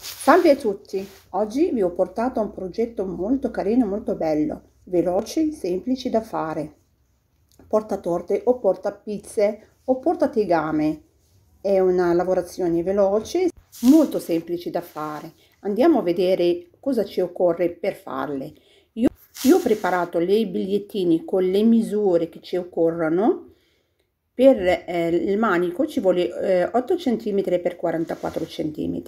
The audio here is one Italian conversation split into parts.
Salve a tutti! Oggi vi ho portato un progetto molto carino, molto bello, veloci, semplici da fare. Portatorte o portapizze o portategame. È una lavorazione veloce, molto semplice da fare. Andiamo a vedere cosa ci occorre per farle. Io, io ho preparato i bigliettini con le misure che ci occorrono per eh, il manico ci vuole eh, 8 cm x 44 cm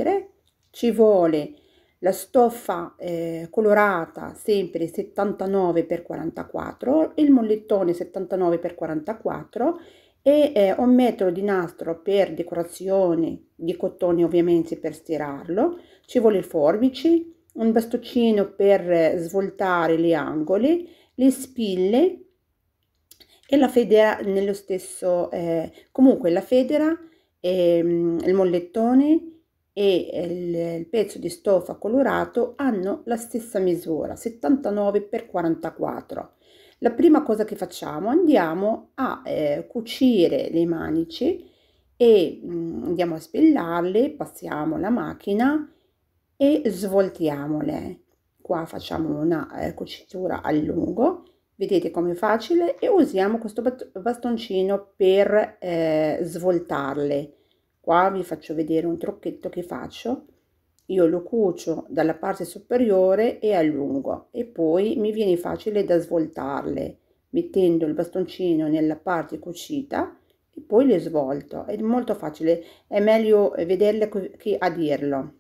ci vuole. La stoffa eh, colorata sempre 79 x 44 il mollettone 79 x 44 e eh, un metro di nastro per decorazione di cotone ovviamente per stirarlo. Ci vuole forbici un bastoncino per svoltare le angole le spille e la federa nello stesso eh, comunque la federa ehm, il mollettone e il, il pezzo di stoffa colorato hanno la stessa misura 79 x 44 la prima cosa che facciamo andiamo a eh, cucire le manici e mh, mm, andiamo a spellarle passiamo la macchina e svoltiamole. Qua facciamo una eh, cucitura a lungo vedete come facile e usiamo questo bastoncino per eh, svoltarle qua vi faccio vedere un trucchetto che faccio. Io lo cucio dalla parte superiore e allungo e poi mi viene facile da svoltarle mettendo il bastoncino nella parte cucita e poi le svolto. È molto facile è meglio vederle che a dirlo.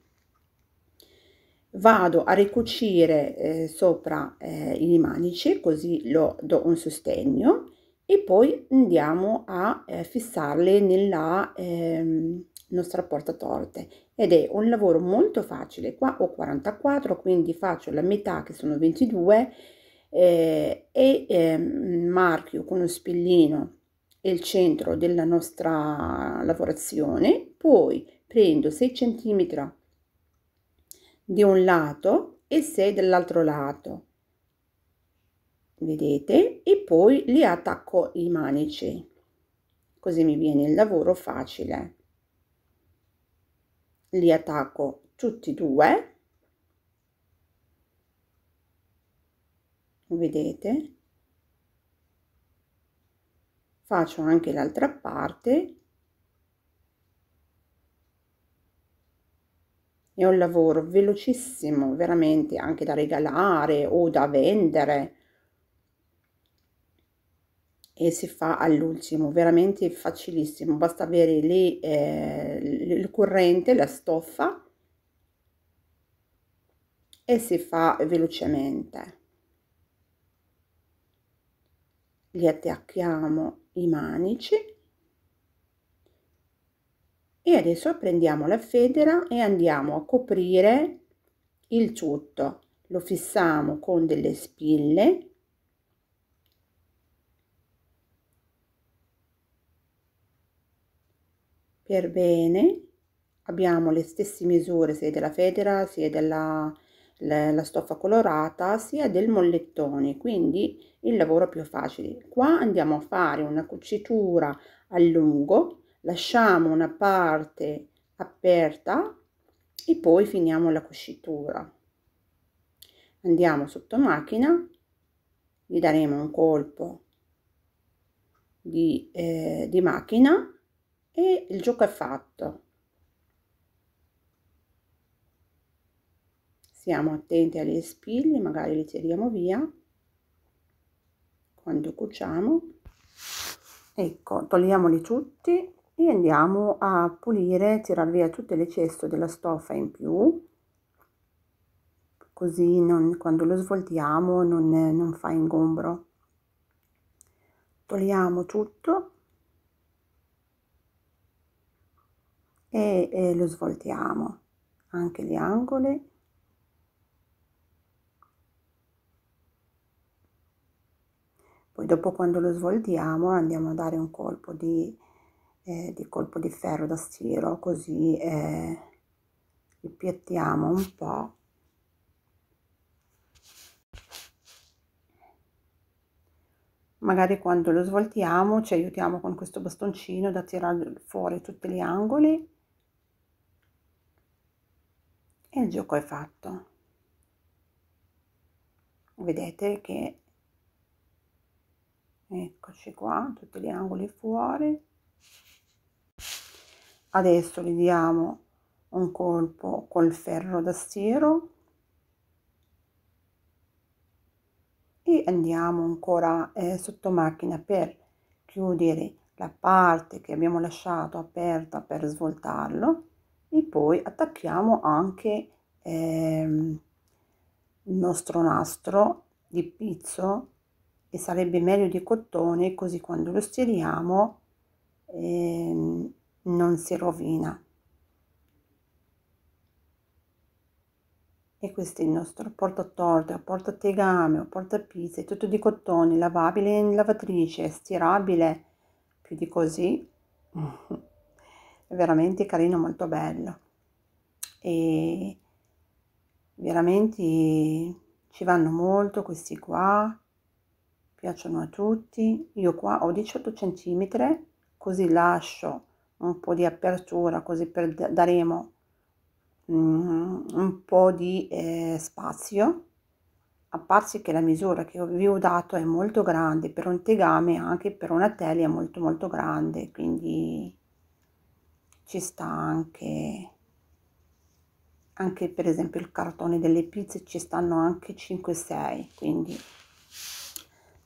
Vado a ricucire eh, sopra eh, i manici così lo do un sostegno e poi andiamo a eh, fissarle nella eh, nostra portatorte ed è un lavoro molto facile. Qua ho 44 quindi faccio la metà che sono 22 eh, e eh, marchio con uno spillino il centro della nostra lavorazione. Poi prendo 6 centimetri di un lato e 6 dall'altro lato vedete e poi li attacco i manici. Così mi viene il lavoro facile. Li attacco tutti e due. Vedete? Faccio anche l'altra parte. È un lavoro velocissimo veramente anche da regalare o da vendere e si fa all'ultimo veramente facilissimo. Basta avere lì eh, il corrente la stoffa e si fa velocemente. Li attacchiamo i manici. E adesso prendiamo la federa e andiamo a coprire il tutto. Lo fissiamo con delle spille per bene abbiamo le stesse misure sia della federa sia della la, la stoffa colorata sia del mollettone quindi il lavoro più facile. Qua andiamo a fare una cucitura a lungo lasciamo una parte aperta e poi finiamo la cucitura. Andiamo sotto macchina gli daremo un colpo di, eh, di macchina e il gioco è fatto. Siamo attenti alle spiglie magari li tiriamo via. Quando cuciamo. Ecco togliamoli tutti e andiamo a pulire tirar via tutto l'eccesso della stoffa in più. Così non, quando lo svoltiamo non, non fa ingombro. Togliamo tutto e, e lo svoltiamo anche gli angoli. Poi dopo quando lo svoltiamo andiamo a dare un colpo di, eh, di colpo di ferro da stiro così eh, ripiattiamo un po' magari quando lo svoltiamo ci aiutiamo con questo bastoncino da tirare fuori tutti gli angoli e il gioco è fatto. Vedete che eccoci qua tutti gli angoli fuori. Adesso gli diamo un colpo col ferro da stiro. E andiamo ancora eh, sotto macchina per chiudere la parte che abbiamo lasciato aperta per svoltarlo e poi attacchiamo anche ehm, il nostro nastro di pizzo e sarebbe meglio di cotone così quando lo stiriamo ehm, non si rovina. E questo è il nostro portatorte, portategame o portapizza, è tutto di cotone, lavabile in lavatrice, stirabile, più di così, è veramente carino, molto bello. E veramente ci vanno molto questi qua, piacciono a tutti, io qua ho 18 cm, così lascio un po' di apertura, così per daremo Mm, un po' di eh, spazio. A parte che la misura che vi ho dato è molto grande per un tegame anche per una tela è molto molto grande quindi ci sta anche anche per esempio il cartone delle pizze ci stanno anche 5 6 quindi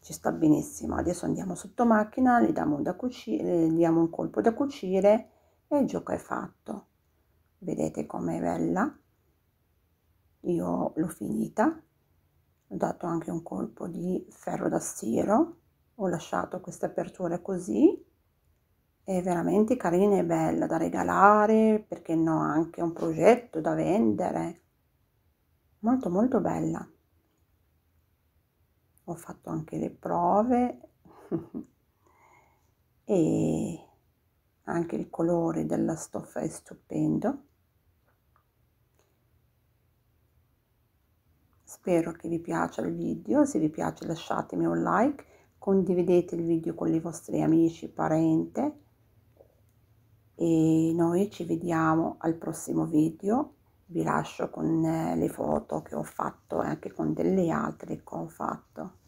ci sta benissimo. Adesso andiamo sotto macchina le diamo da cucire diamo un colpo da cucire e il gioco è fatto. Vedete com'è bella? Io l'ho finita ho dato anche un colpo di ferro da stiro ho lasciato questa apertura così è veramente carina e bella da regalare perché no anche un progetto da vendere. Molto molto bella. Ho fatto anche le prove. E anche il colore della stoffa è stupendo. Spero che vi piaccia il video, se vi piace lasciatemi un like, condividete il video con i vostri amici, parenti e noi ci vediamo al prossimo video. Vi lascio con eh, le foto che ho fatto e anche con delle altre che ho fatto.